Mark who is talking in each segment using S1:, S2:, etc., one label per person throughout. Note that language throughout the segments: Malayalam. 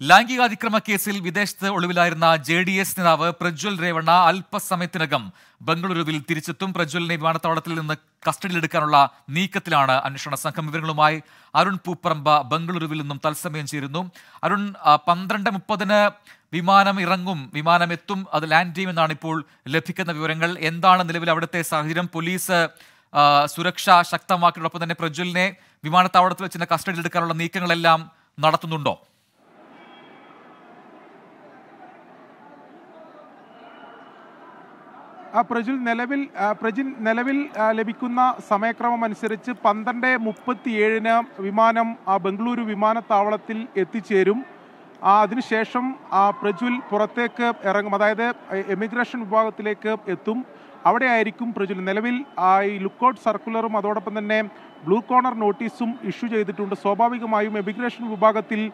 S1: ലൈംഗികാതിക്രമ കേസിൽ വിദേശത്ത് ഒളിവിലായിരുന്ന ജെ ഡി എസ് നേതാവ് പ്രജ്വൽ രേവണ്ണ അല്പസമയത്തിനകം ബംഗളൂരുവിൽ തിരിച്ചെത്തും. പ്രജ്വലിനെ വിമാനത്താവളത്തിൽ നിന്ന് കസ്റ്റഡിയിലെടുക്കാനുള്ള നീക്കത്തിലാണ് അന്വേഷണ സംഘം. വിവരങ്ങളുമായി അരുൺ പൂപ്പറമ്പ ബംഗളൂരുവിൽ നിന്നും തത്സമയം ചേരുന്നു. അരുൺ പന്ത്രണ്ട് മുപ്പതിന് വിമാനം ഇറങ്ങും. വിമാനം എത്തും അത് ലാൻഡ് ചെയ്യുമെന്നാണ് ഇപ്പോൾ ലഭിക്കുന്ന വിവരങ്ങൾ. എന്താണ് നിലവിൽ അവിടുത്തെ സാഹചര്യം? പോലീസ് സുരക്ഷ ശക്തമാക്കിയതോടൊപ്പം തന്നെ പ്രജ്വലിനെ വിമാനത്താവളത്തിൽ വെച്ച് കസ്റ്റഡിയിലെടുക്കാനുള്ള നീക്കങ്ങളെല്ലാം നടത്തുന്നുണ്ടോ?
S2: പ്രജുൽ നിലവിൽ പ്രജിൻ നിലവിൽ ലഭിക്കുന്ന സമയക്രമം അനുസരിച്ച് പന്ത്രണ്ട് മുപ്പത്തിയേഴിന് വിമാനം ബംഗളൂരു വിമാനത്താവളത്തിൽ എത്തിച്ചേരും. അതിനുശേഷം പ്രജുൽ പുറത്തേക്ക് ഇറങ്ങും. അതായത് എമിഗ്രേഷൻ വിഭാഗത്തിലേക്ക് എത്തും. അവിടെ ആയിരിക്കും പ്രജുൽ നിലവിൽ ഈ ലുക്കൌട്ട് സർക്കുലറും അതോടൊപ്പം തന്നെ ബ്ലൂ കോർണർ നോട്ടീസും ഇഷ്യൂ ചെയ്തിട്ടുണ്ട്. സ്വാഭാവികമായും എമിഗ്രേഷൻ വിഭാഗത്തിൽ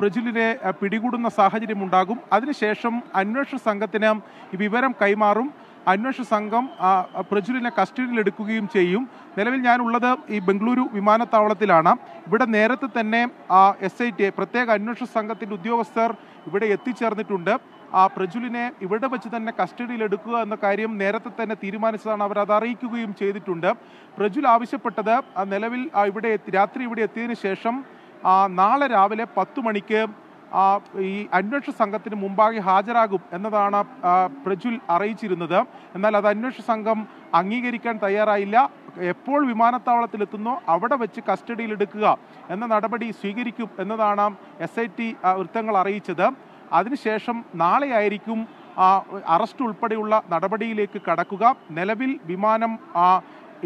S2: പ്രജുലിനെ പിടികൂടുന്ന സാഹചര്യം ഉണ്ടാകും അതിനുശേഷം അന്വേഷണ സംഘത്തിന് വിവരം കൈമാറും. അന്വേഷണ സംഘം പ്രജുലിനെ കസ്റ്റഡിയിൽ എടുക്കുകയും ചെയ്യും. നിലവിൽ ഞാനുള്ളത് ഈ ബംഗളൂരു വിമാനത്താവളത്തിലാണ്. ഇവിടെ നേരത്തെ തന്നെ എസ് ഐ ടി പ്രത്യേക അന്വേഷണ സംഘത്തിന്റെ ഉദ്യോഗസ്ഥർ ഇവിടെ എത്തിച്ചേർന്നിട്ടുണ്ട്. ആ പ്രജുലിനെ ഇവിടെ വെച്ച് തന്നെ കസ്റ്റഡിയിൽ എടുക്കുക എന്ന കാര്യം നേരത്തെ തന്നെ തീരുമാനിച്ചതാണ് അവർ അത് അറിയിക്കുകയും ചെയ്തിട്ടുണ്ട്. പ്രജുൽ ആവശ്യപ്പെട്ടത് നിലവിൽ ഇവിടെ രാത്രി ഇവിടെ എത്തിയതിനു ശേഷം നാളെ രാവിലെ പത്തു മണിക്ക് ഈ അന്വേഷണ സംഘത്തിന് മുമ്പാകെ ഹാജരാകും എന്നതാണ് പ്രജുൽ അറിയിച്ചിരുന്നത്. എന്നാൽ അത് അന്വേഷണ സംഘം അംഗീകരിക്കാൻ തയ്യാറായില്ല. എപ്പോൾ വിമാനത്താവളത്തിലെത്തുന്നോ അവിടെ വെച്ച് കസ്റ്റഡിയിൽ എടുക്കുക എന്ന നടപടി സ്വീകരിക്കും എന്നതാണ് എസ് ഐ ടി വൃത്തങ്ങൾ അറിയിച്ചത്. അതിനുശേഷം നാളെയായിരിക്കും അറസ്റ്റ് ഉൾപ്പെടെയുള്ള നടപടിയിലേക്ക് കടക്കുക. നിലവിൽ വിമാനം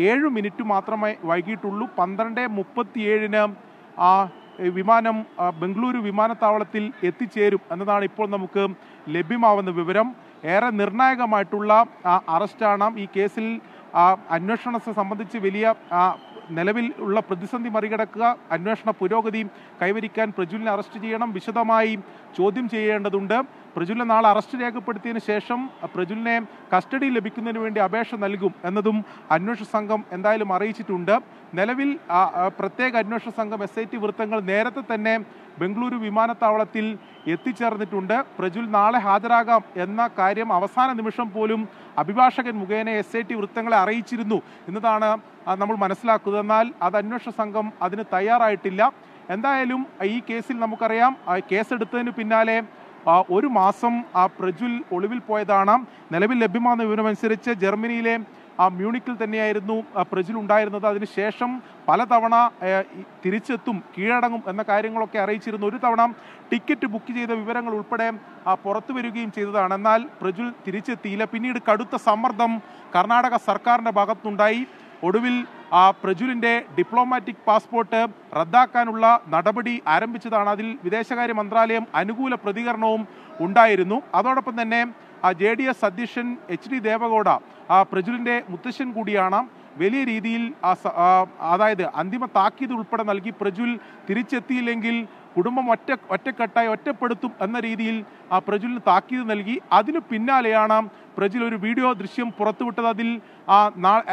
S2: ഏഴ് മിനിറ്റ് മാത്രമേ വൈകിട്ടുള്ളൂ പന്ത്രണ്ട് മുപ്പത്തിയേഴിന് വിമാനം ബംഗളൂരു വിമാനത്താവളത്തിൽ എത്തിച്ചേരും എന്നതാണ് ഇപ്പോൾ നമുക്ക് ലഭ്യമാവുന്ന വിവരം. ഏറെ നിർണായകമായിട്ടുള്ള അറസ്റ്റാണ്. ഈ കേസിൽ അന്വേഷണത്തെ സംബന്ധിച്ച് വലിയ നിലവിൽ ഉള്ള പ്രതിസന്ധി മറികടക്കുക അന്വേഷണ പുരോഗതി കൈവരിക്കാൻ പ്രജുലിനെ അറസ്റ്റ് ചെയ്യണം വിശദമായി ചോദ്യം ചെയ്യേണ്ടതുണ്ട്. പ്രജുലിനെ നാളെ അറസ്റ്റ് രേഖപ്പെടുത്തിയതിന് ശേഷം പ്രജുലിനെ കസ്റ്റഡി ലഭിക്കുന്നതിന് വേണ്ടി അപേക്ഷ നൽകും എന്നതും അന്വേഷണ സംഘം എന്തായാലും അറിയിച്ചിട്ടുണ്ട്. നിലവിൽ പ്രത്യേക അന്വേഷണ സംഘം എസ് ഐ ടി വൃത്തങ്ങൾ നേരത്തെ തന്നെ ബംഗളൂരു വിമാനത്താവളത്തിൽ എത്തിച്ചേർന്നിട്ടുണ്ട്. പ്രജുൽ നാളെ ഹാജരാകാം എന്ന കാര്യം അവസാന നിമിഷം പോലും അഭിഭാഷകൻ മുഖേന എസ് ഐ ടി വൃത്തങ്ങളെ അറിയിച്ചിരുന്നു എന്നതാണ് നമ്മൾ മനസ്സിലാക്കുന്നത്. എന്നാൽ അത് അന്വേഷണ സംഘം അതിന് തയ്യാറായിട്ടില്ല. എന്തായാലും ഈ കേസിൽ നമുക്കറിയാം കേസെടുത്തതിന് പിന്നാലെ ഒരു മാസം ആ പ്രജുൽ ഒളിവിൽ പോയതാണ്. നിലവിൽ ലഭ്യമാകുന്ന വിവരമനുസരിച്ച് ജർമ്മനിയിലെ മ്യൂണിക്കിൽ തന്നെയായിരുന്നു പ്രജിൽ ഉണ്ടായിരുന്നത്. അതിനുശേഷം പലതവണ തിരിച്ചെത്തും കീഴടങ്ങും എന്ന കാര്യങ്ങളൊക്കെ അറിയിച്ചിരുന്നു. ഒരു തവണ ടിക്കറ്റ് ബുക്ക് ചെയ്ത വിവരങ്ങൾ ഉൾപ്പെടെ ആ, പുറത്തു വരികയും ചെയ്തതാണ്. എന്നാൽ പ്രജുൽ തിരിച്ചെത്തിയില്ല. പിന്നീട് കടുത്ത സമ്മർദ്ദം കർണാടക സർക്കാരിന്റെ ഭാഗത്തുനിന്നുണ്ടായി ഒടുവിൽ ആ പ്രജുലിന്റെ ഡിപ്ലോമാറ്റിക് പാസ്പോർട്ട് റദ്ദാക്കാനുള്ള നടപടി ആരംഭിച്ചതാണ്. അതിൽ വിദേശകാര്യ മന്ത്രാലയം അനുകൂല പ്രതികരണവും ഉണ്ടായിരുന്നു. അതോടൊപ്പം തന്നെ ആ ജെ ഡി എസ് അധ്യക്ഷൻ എച്ച് ഡി ദേവഗൌഡ ആ പ്രജുലിന്റെ മുത്തശ്ശൻ കൂടിയാണ്. വലിയ രീതിയിൽ അതായത് അന്തിമ താക്കീത് ഉൾപ്പെടെ നൽകി പ്രജുൽ തിരിച്ചെത്തിയില്ലെങ്കിൽ കുടുംബം ഒറ്റ ഒറ്റക്കെട്ടായി ഒറ്റപ്പെടുത്തും എന്ന രീതിയിൽ ആ പ്രജുലിന് താക്കീത് നൽകി. അതിനു പിന്നാലെയാണ് പ്രജുൽ ഒരു വീഡിയോ ദൃശ്യം പുറത്തുവിട്ടത്. അതിൽ ആ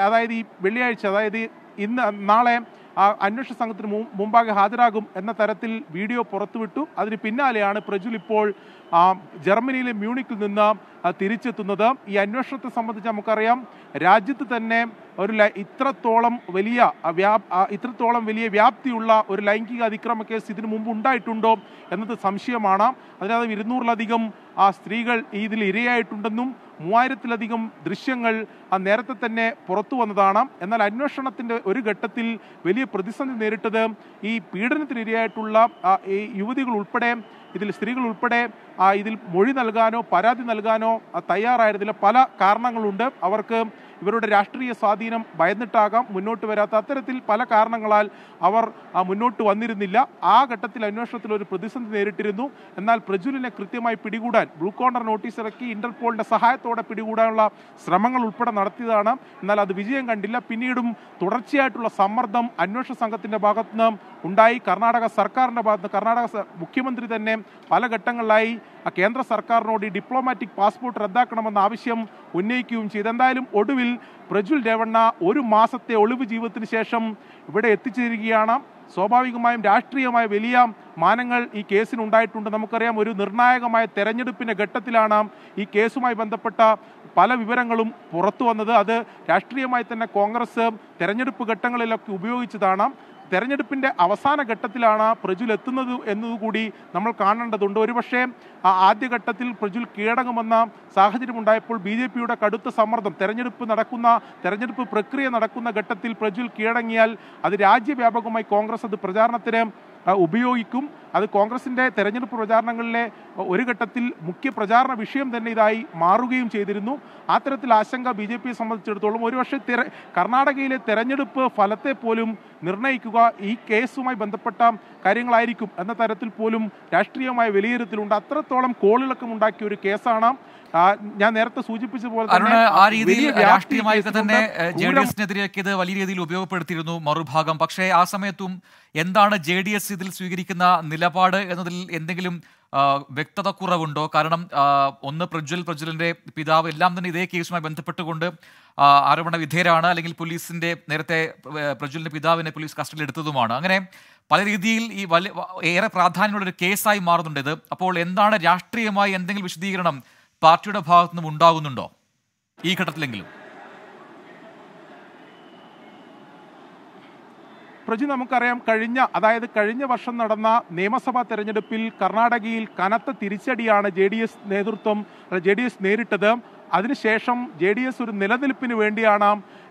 S2: അതായത് ഈ വെള്ളിയാഴ്ച അതായത് ഇന്ന് നാളെ ആ അന്വേഷണ സംഘത്തിന് മുമ്പാകെ ഹാജരാകും എന്ന തരത്തിൽ വീഡിയോ പുറത്തുവിട്ടു. അതിന് പിന്നാലെയാണ് പ്രജുൽ ഇപ്പോൾ ജർമ്മനിയിലെ മ്യൂണിക്കിൽ നിന്ന് തിരിച്ചെത്തുന്നത്. ഈ അന്വേഷണത്തെ സംബന്ധിച്ച് നമുക്കറിയാം രാജ്യത്ത് തന്നെ ഒരു ഇത്രത്തോളം വലിയ ഇത്രത്തോളം വലിയ വ്യാപ്തിയുള്ള ഒരു ലൈംഗിക അതിക്രമ കേസ് ഇതിനു മുമ്പ് ഉണ്ടായിട്ടുണ്ടോ എന്നത് സംശയമാണ്. അതിനകത്ത് ഇരുന്നൂറിലധികം ആ സ്ത്രീകൾ ഇതിൽ ഇരയായിട്ടുണ്ടെന്നും മൂവായിരത്തിലധികം ദൃശ്യങ്ങൾ നേരത്തെ തന്നെ പുറത്തു വന്നതാണ്. എന്നാൽ അന്വേഷണത്തിന്റെ ഒരു ഘട്ടത്തിൽ വലിയ പ്രതിസന്ധി നേരിട്ടത് ഈ പീഡനത്തിനിരയായിട്ടുള്ള ഈ യുവതികൾ ഉൾപ്പെടെ ഇതിൽ സ്ത്രീകൾ ഉൾപ്പെടെ ഇതിൽ മൊഴി നൽകാനോ പരാതി നൽകാനോ തയ്യാറായിരുന്നില്ല. പല കാരണങ്ങളുണ്ട്. അവർക്ക് ഇവരുടെ രാഷ്ട്രീയ സ്വാധീനം ഭയന്നിട്ടാകാം. മുന്നോട്ട് വരാത്ത അത്തരത്തിൽ പല കാരണങ്ങളാൽ അവർ മുന്നോട്ട് വന്നിരുന്നില്ല. ആ ഘട്ടത്തിൽ അന്വേഷണത്തിൽ ഒരു പ്രതിസന്ധി നേരിട്ടിരുന്നു. എന്നാൽ പ്രജുലിനെ കൃത്യമായി പിടികൂടാൻ ബ്ലൂ കോർണർ നോട്ടീസ് ഇറക്കി ഇന്റർപോളിന്റെ സഹായത്തോടെ പിടികൂടാനുള്ള ശ്രമങ്ങൾ ഉൾപ്പെടെ നടത്തിയതാണ്. എന്നാൽ അത് വിജയം കണ്ടില്ല. പിന്നീടും തുടർച്ചയായിട്ടുള്ള സമ്മർദ്ദം അന്വേഷണ സംഘത്തിന്റെ ഭാഗത്തുനിന്ന് ഉണ്ടായി. കർണാടക സർക്കാരിന്റെ ഭാഗത്ത് കർണാടക മുഖ്യമന്ത്രി തന്നെ പല ഘട്ടങ്ങളിലായി കേന്ദ്ര സർക്കാരിനോട് ഈ ഡിപ്ലോമാറ്റിക് പാസ്പോർട്ട് റദ്ദാക്കണമെന്ന ആവശ്യം ഉന്നയിക്കുകയും ചെയ്തു. എന്തായാലും ഒടുവിൽ പ്രജ്വൽ രേവണ്ണ ഒരു മാസത്തെ ഒളിവ് ജീവിതത്തിന് ശേഷം ഇവിടെ എത്തിച്ചേരുകയാണ്. സ്വാഭാവികമായും രാഷ്ട്രീയമായ വലിയ മാനങ്ങൾ ഈ കേസിനുണ്ടായിട്ടുണ്ട് നമുക്കറിയാം ഒരു നിർണായകമായ തെരഞ്ഞെടുപ്പിന്റെ ഘട്ടത്തിലാണ് ഈ കേസുമായി ബന്ധപ്പെട്ട പല വിവരങ്ങളും പുറത്തു വന്നത്. അത് രാഷ്ട്രീയമായി തന്നെ കോൺഗ്രസ് തെരഞ്ഞെടുപ്പ് ഘട്ടങ്ങളിലൊക്കെ ഉപയോഗിച്ചതാണ്. തെരഞ്ഞെടുപ്പിന്റെ അവസാന ഘട്ടത്തിലാണ് പ്രജുൽ എത്തുന്നത് എന്നതുകൂടി നമ്മൾ കാണേണ്ടതുണ്ട്. ഒരുപക്ഷേ ആദ്യഘട്ടത്തിൽ പ്രജുൽ കീഴടങ്ങുമെന്ന സാഹചര്യം ഉണ്ടായപ്പോൾ ബി ജെ പിയുടെ കടുത്ത സമ്മർദ്ദം തെരഞ്ഞെടുപ്പ് നടക്കുന്ന തെരഞ്ഞെടുപ്പ് പ്രക്രിയ നടക്കുന്ന ഘട്ടത്തിൽ പ്രജുൽ കീഴടങ്ങിയാൽ അത് രാജ്യവ്യാപകമായി കോൺഗ്രസ് അത് പ്രചാരണത്തിന് ഉപയോഗിക്കും. അത് കോൺഗ്രസിന്റെ തെരഞ്ഞെടുപ്പ് പ്രചാരണങ്ങളിലെ ഒരു ഘട്ടത്തിൽ മുഖ്യ പ്രചാരണ വിഷയം തന്നെ ഇതായി മാറുകയും ചെയ്തിരുന്നു. അത്തരത്തിൽ ആശങ്ക ബി ജെ പിയെ സംബന്ധിച്ചിടത്തോളം ഒരുപക്ഷെ കർണാടകയിലെ തെരഞ്ഞെടുപ്പ് ഫലത്തെ പോലും നിർണയിക്കുക ഈ കേസുമായി ബന്ധപ്പെട്ട കാര്യങ്ങളായിരിക്കും എന്ന തരത്തിൽ പോലും രാഷ്ട്രീയമായ വിലയിരുത്തലുണ്ട്. അത്രത്തോളം കോളിളക്കം ഉണ്ടാക്കിയ ഒരു കേസാണ്. ഞാൻ നേരത്തെ സൂചിപ്പിച്ച പോലെ തന്നെ
S1: ആ രീതിയിൽ രാഷ്ട്രീയമായൊക്കെ തന്നെ ജെ ഡി എസിനെതിരെയൊക്കെ ഇത് വലിയ രീതിയിൽ ഉപയോഗപ്പെടുത്തിയിരുന്നു മറുഭാഗം. പക്ഷേ ആ സമയത്തും എന്താണ് ജെ ഡി എസ് ഇതിൽ സ്വീകരിക്കുന്ന നിലപാട് എന്നതിൽ എന്തെങ്കിലും വ്യക്തത കുറവുണ്ടോ? കാരണം ഒന്ന് പ്രജ്വൽ പ്രജ്വലിന്റെ പിതാവ് എല്ലാം തന്നെ ഇതേ കേസുമായി ബന്ധപ്പെട്ടുകൊണ്ട് ആരോപണ വിധേയരാണ് അല്ലെങ്കിൽ പോലീസിന്റെ നേരത്തെ പ്രജ്വലിന്റെ പിതാവിനെ പോലീസ് കസ്റ്റഡിയിൽ എടുത്തതുമാണ്. അങ്ങനെ പല രീതിയിൽ ഈ വലിയ ഏറെ പ്രാധാന്യമുള്ള ഒരു കേസായി മാറുന്നുണ്ട് ഇത്. അപ്പോൾ എന്താണ് രാഷ്ട്രീയമായി എന്തെങ്കിലും വിശദീകരണം പാർട്ടിയുടെ ഭാഗത്തു നിന്നും ഉണ്ടാകുന്നുണ്ടോ? ഈ ഘട്ടത്തിലെങ്കിലും.
S2: പ്രജി നമുക്കറിയാം കഴിഞ്ഞ അതായത് കഴിഞ്ഞ വർഷം നടന്ന നിയമസഭാ തെരഞ്ഞെടുപ്പിൽ കർണാടകയിൽ കനത്ത തിരിച്ചടിയാണ് ജെ ഡി എസ് നേതൃത്വം ജെ ഡി എസ് നേരിട്ടത്. അതിനുശേഷം ജെ ഡി എസ് ഒരു നിലനിൽപ്പിന് വേണ്ടിയാണ്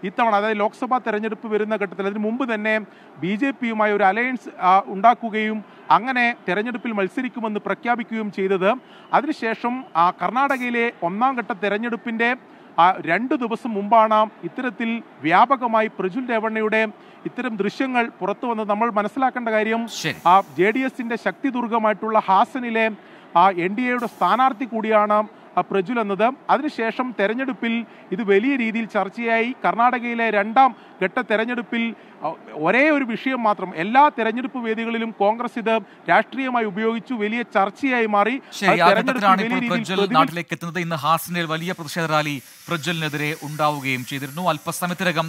S2: ഇത്തവണ അതായത് ലോക്സഭാ തെരഞ്ഞെടുപ്പ് വരുന്ന ഘട്ടത്തിൽ. അതിന് മുമ്പ് തന്നെ ബി ജെ പിയുമായി ഒരു അലയൻസ് ഉണ്ടാക്കുകയും അങ്ങനെ തെരഞ്ഞെടുപ്പിൽ മത്സരിക്കുമെന്ന് പ്രഖ്യാപിക്കുകയും ചെയ്തത്. അതിനുശേഷം ആ, കർണാടകയിലെ ഒന്നാം ഘട്ട തെരഞ്ഞെടുപ്പിന്റെ രണ്ട് ദിവസം മുമ്പാണ് ഇത്തരത്തിൽ വ്യാപകമായി പ്രജുൽ രേവണ്ണയുടെ ഇത്തരം ദൃശ്യങ്ങൾ പുറത്തു വന്നത്. നമ്മൾ മനസ്സിലാക്കേണ്ട കാര്യം ആ ജെ ഡി എസിന്റെ ശക്തി ദുർഗമായിട്ടുള്ള ഹാസനിലെ ആ എൻ ഡി എയുടെ സ്ഥാനാർത്ഥി കൂടിയാണ് ആ പ്രജുൽ എന്നത്. അതിനുശേഷം തെരഞ്ഞെടുപ്പിൽ ഇത് വലിയ രീതിയിൽ ചർച്ചയായി. കർണാടകയിലെ രണ്ടാം ഘട്ട തെരഞ്ഞെടുപ്പിൽ ഒരേ ഒരു വിഷയം മാത്രം എല്ലാ തെരഞ്ഞെടുപ്പ് വേദികളിലും കോൺഗ്രസ് ഇത് രാഷ്ട്രീയമായി ഉപയോഗിച്ചു. വലിയ ചർച്ചയായി മാറി.
S1: പ്രജ്വൽ നാട്ടിലേക്ക് എത്തുന്നത്. ഇന്ന് ഹാസനിൽ വലിയ പ്രതിഷേധ റാലി പ്രജ്വലിനെതിരെ ഉണ്ടാവുകയും ചെയ്തിരുന്നു. അല്പസമയത്തിനകം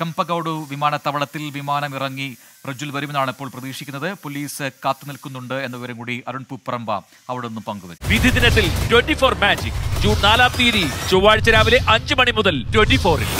S1: കമ്പഗൌഡു വിമാനത്താവളത്തിൽ വിമാനം ഇറങ്ങി പ്രജ്വൽ വരുമെന്നാണ് ഇപ്പോൾ പ്രതീക്ഷിക്കുന്നത്. പോലീസ് കാത്തു നിൽക്കുന്നുണ്ട് എന്ന വിവരം കൂടി അരുൺ പുപ്പറമ്പ അവിടെ നിന്ന് പങ്കുവച്ചു.
S3: വിധി ദിനത്തിൽ ട്വന്റി ഫോർ മാജിക് ജൂൺ നാലാം തീയതി ചൊവ്വാഴ്ച രാവിലെ അഞ്ച് മണി മുതൽ ട്വന്റി ഫോറിൽ